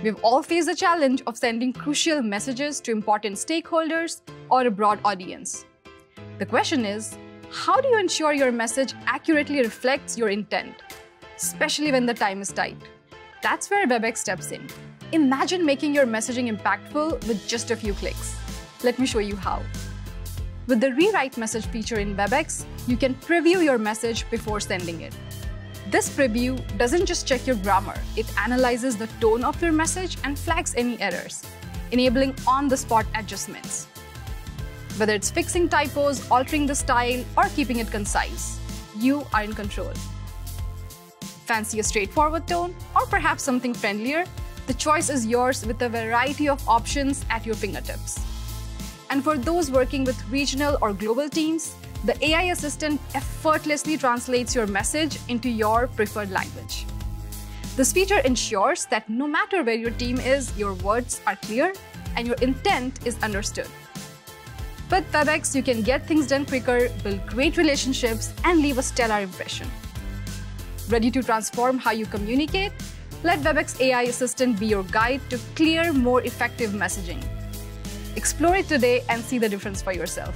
We've all faced the challenge of sending crucial messages to important stakeholders or a broad audience. The question is, how do you ensure your message accurately reflects your intent, especially when the time is tight? That's where Webex steps in. Imagine making your messaging impactful with just a few clicks. Let me show you how. With the Rewrite Message feature in Webex, you can preview your message before sending it. This preview doesn't just check your grammar, it analyzes the tone of your message and flags any errors, enabling on-the-spot adjustments. Whether it's fixing typos, altering the style, or keeping it concise, you are in control. Fancy a straightforward tone, or perhaps something friendlier? The choice is yours with a variety of options at your fingertips. And for those working with regional or global teams, the AI assistant effortlessly translates your message into your preferred language. This feature ensures that no matter where your team is, your words are clear and your intent is understood. With Webex, you can get things done quicker, build great relationships, and leave a stellar impression. Ready to transform how you communicate? Let Webex AI Assistant be your guide to clear, more effective messaging. Explore it today and see the difference for yourself.